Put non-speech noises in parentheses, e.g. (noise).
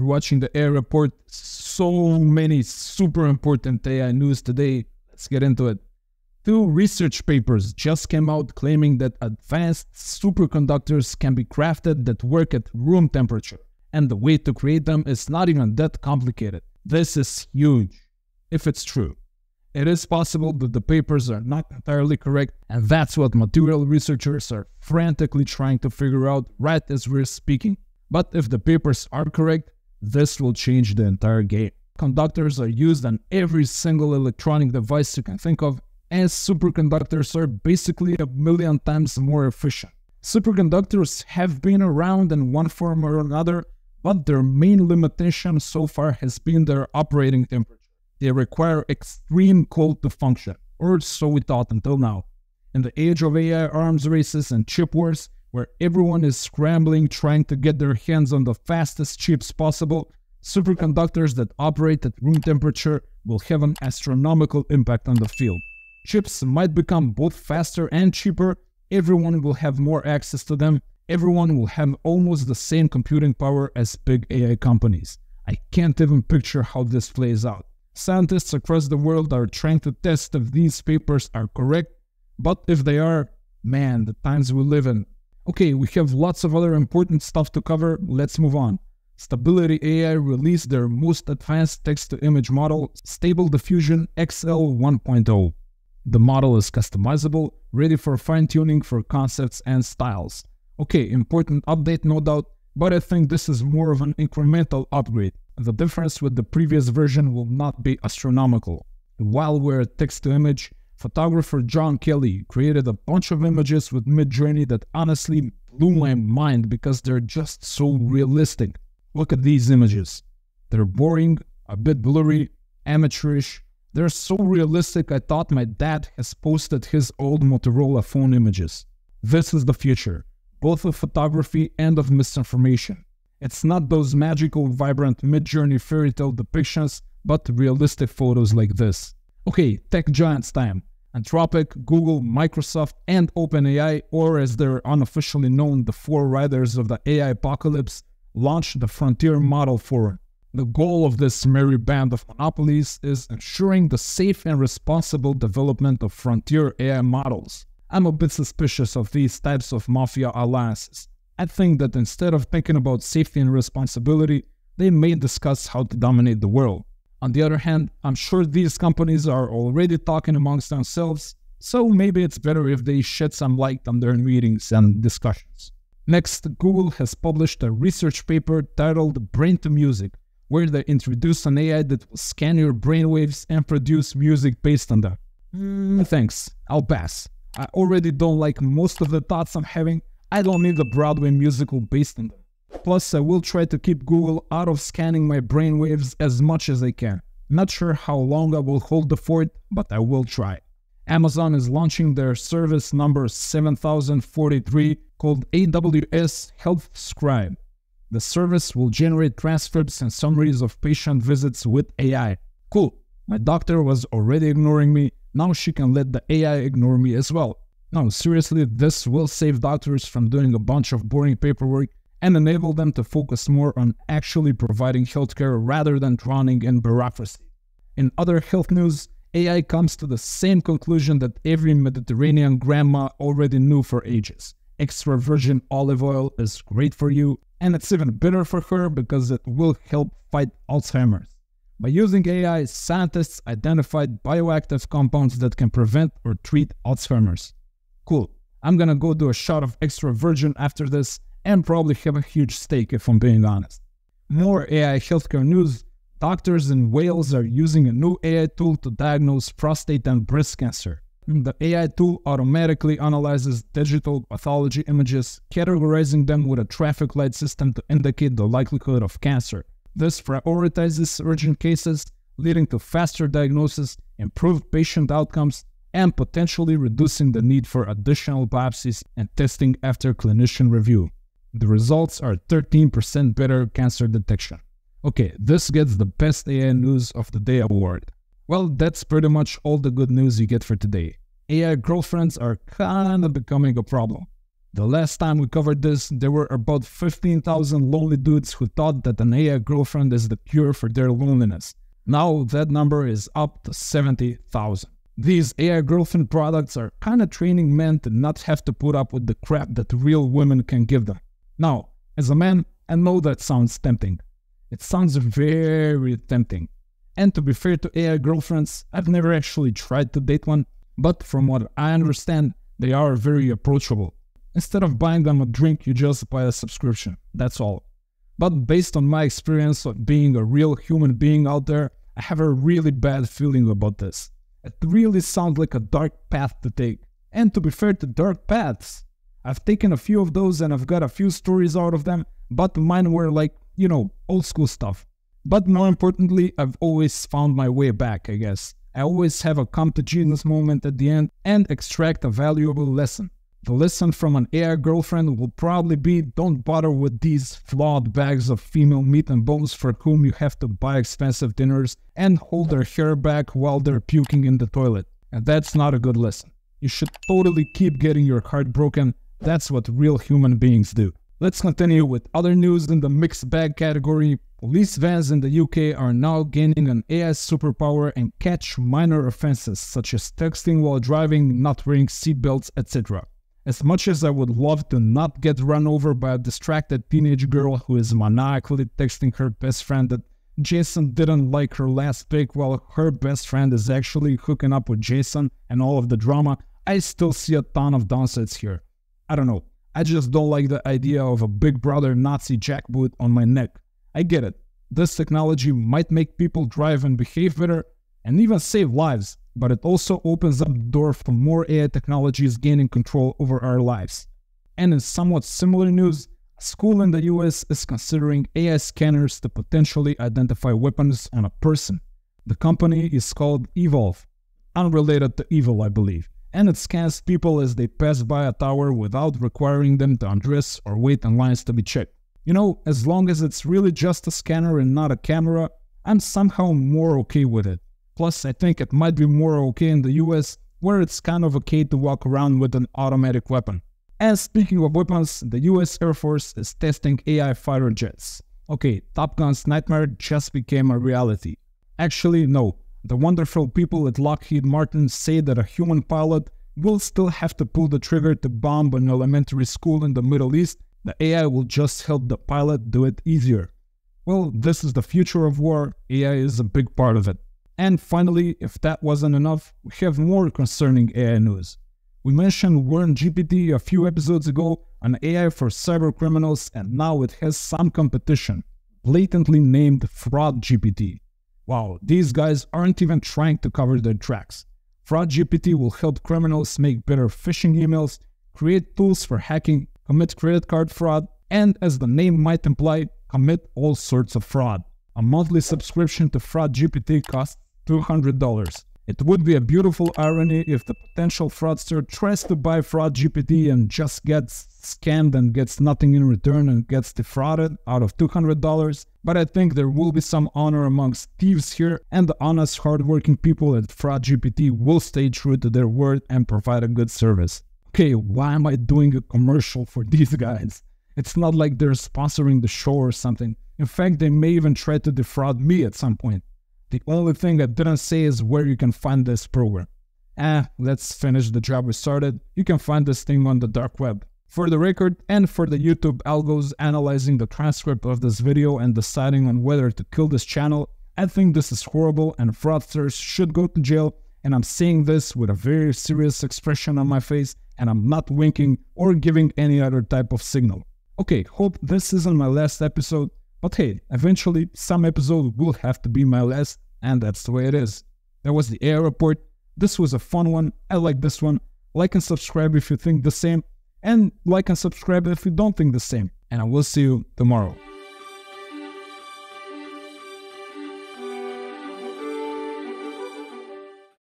Watching the AI report. So many super important AI news today. Let's get into it. Two research papers just came out claiming that advanced superconductors can be crafted that work at room temperature, and the way to create them is not even that complicated. This is huge, if it's true. It is possible that the papers are not entirely correct, and that's what material researchers are frantically trying to figure out right as we're speaking. But if the papers are correct, this will change the entire game. Conductors are used on every single electronic device you can think of, and superconductors are basically a million times more efficient. Superconductors have been around in one form or another, but their main limitation so far has been their operating temperature. They require extreme cold to function, or so we thought until now. In the age of AI arms races and chip wars, where everyone is scrambling trying to get their hands on the fastest chips possible, superconductors that operate at room temperature will have an astronomical impact on the field. Chips might become both faster and cheaper, everyone will have more access to them, everyone will have almost the same computing power as big AI companies. I can't even picture how this plays out. Scientists across the world are trying to test if these papers are correct, but if they are, man, the times we live in. Okay, we have lots of other important stuff to cover, let's move on. Stability AI released their most advanced text to image model, Stable Diffusion XL 1.0. The model is customizable, ready for fine tuning for concepts and styles. Okay, important update, no doubt, but I think this is more of an incremental upgrade. The difference with the previous version will not be astronomical. While we're text to image, photographer John Kelly created a bunch of images with Midjourney that honestly blew my mind because they're just so realistic. Look at these images. They're boring, a bit blurry, amateurish. They're so realistic I thought my dad has posted his old Motorola phone images. This is the future, both of photography and of misinformation. It's not those magical, vibrant Midjourney fairy tale depictions, but realistic photos like this. Okay, tech giants time. Anthropic, Google, Microsoft, and OpenAI, or as they're unofficially known, the four riders of the AI apocalypse, launched the Frontier Model Forum. The goal of this merry band of monopolies is ensuring the safe and responsible development of frontier AI models. I'm a bit suspicious of these types of mafia alliances. I think that instead of thinking about safety and responsibility, they may discuss how to dominate the world. On the other hand, I'm sure these companies are already talking amongst themselves, so maybe it's better if they shed some light on their meetings and discussions. Next, Google has published a research paper titled Brain to Music, where they introduce an AI that will scan your brainwaves and produce music based on that. Mm, thanks, I'll pass. I already don't like most of the thoughts I'm having, I don't need a Broadway musical based on them. Plus, I will try to keep Google out of scanning my brainwaves as much as I can. Not sure how long I will hold the fort, but I will try. Amazon is launching their service number 7043 called AWS HealthScribe. The service will generate transcripts and summaries of patient visits with AI. Cool. My doctor was already ignoring me. Now she can let the AI ignore me as well. No, seriously, this will save doctors from doing a bunch of boring paperwork and enable them to focus more on actually providing healthcare rather than drowning in bureaucracy. In other health news, AI comes to the same conclusion that every Mediterranean grandma already knew for ages. Extra virgin olive oil is great for you, and it's even better for her because it will help fight Alzheimer's. By using AI, scientists identified bioactive compounds that can prevent or treat Alzheimer's. Cool. I'm gonna go do a shot of extra virgin after this and probably have a huge steak, if I'm being honest. More AI healthcare news. Doctors in Wales are using a new AI tool to diagnose prostate and breast cancer. The AI tool automatically analyzes digital pathology images, categorizing them with a traffic light system to indicate the likelihood of cancer. This prioritizes urgent cases, leading to faster diagnosis, improved patient outcomes, and potentially reducing the need for additional biopsies and testing after clinician review. The results are 13% better cancer detection. Okay, this gets the Best AI News of the Day award. Well, that's pretty much all the good news you get for today. AI girlfriends are kinda becoming a problem. The last time we covered this, there were about 15,000 lonely dudes who thought that an AI girlfriend is the cure for their loneliness. Now that number is up to 70,000. These AI girlfriend products are kinda training men to not have to put up with the crap that real women can give them. Now, as a man, I know that sounds tempting. It sounds very tempting. And to be fair to AI girlfriends, I've never actually tried to date one, but from what I understand, they are very approachable. Instead of buying them a drink, you just buy a subscription. That's all. But based on my experience of being a real human being out there, I have a really bad feeling about this. It really sounds like a dark path to take. And to be fair to dark paths, I've taken a few of those and I've got a few stories out of them, but mine were like, you know, old school stuff. But more importantly, I've always found my way back, I guess. I always have a come to Jesus moment at the end and extract a valuable lesson. The lesson from an AI girlfriend will probably be don't bother with these flawed bags of female meat and bones for whom you have to buy expensive dinners and hold their hair back while they're puking in the toilet. And that's not a good lesson. You should totally keep getting your heart broken. That's what real human beings do. Let's continue with other news in the mixed bag category. Police vans in the UK are now gaining an AI superpower and catch minor offenses such as texting while driving, not wearing seatbelts, etc. As much as I would love to not get run over by a distracted teenage girl who is maniacally texting her best friend that Jason didn't like her last pic while her best friend is actually hooking up with Jason and all of the drama, I still see a ton of downsides here. I don't know. I just don't like the idea of a big brother Nazi jackboot on my neck. I get it. This technology might make people drive and behave better and even save lives, but it also opens up the door for more AI technologies gaining control over our lives. And in somewhat similar news, a school in the US is considering AI scanners to potentially identify weapons on a person. The company is called Evolv, unrelated to evil, I believe, and it scans people as they pass by a tower without requiring them to undress or wait in lines to be checked. You know, as long as it's really just a scanner and not a camera, I'm somehow more okay with it. Plus, I think it might be more okay in the US, where it's kind of okay to walk around with an automatic weapon. And speaking of weapons, the US Air Force is testing AI fighter jets. Okay, Top Gun's nightmare just became a reality. Actually, no. The wonderful people at Lockheed Martin say that a human pilot will still have to pull the trigger to bomb an elementary school in the Middle East. The AI will just help the pilot do it easier. Well, this is the future of war. AI is a big part of it. And finally, if that wasn't enough, we have more concerning AI news. We mentioned Worm GPT a few episodes ago, an AI for cyber criminals, and now it has some competition, blatantly named Fraud GPT. Wow, these guys aren't even trying to cover their tracks. Fraud GPT will help criminals make better phishing emails, create tools for hacking, commit credit card fraud, and as the name might imply, commit all sorts of fraud. A monthly subscription to Fraud GPT costs $200. It would be a beautiful irony if the potential fraudster tries to buy Fraud GPT and just gets scammed and gets nothing in return and gets defrauded out of $200. But I think there will be some honor amongst thieves here, and the honest, hardworking people at Fraud GPT will stay true to their word and provide a good service. Okay, why am I doing a commercial for (laughs) these guys? It's not like they're sponsoring the show or something. In fact, they may even try to defraud me at some point. The only thing I didn't say is where you can find this program. Ah, let's finish the job we started. You can find this thing on the dark web. For the record and for the YouTube algos analyzing the transcript of this video and deciding on whether to kill this channel, I think this is horrible and fraudsters should go to jail and I'm saying this with a very serious expression on my face and I'm not winking or giving any other type of signal. Okay, hope this isn't my last episode. But hey, eventually some episode will have to be my last, and that's the way it is. That was the AI report. This was a fun one. I like this one. Like and subscribe if you think the same, and like and subscribe if you don't think the same. And I will see you tomorrow.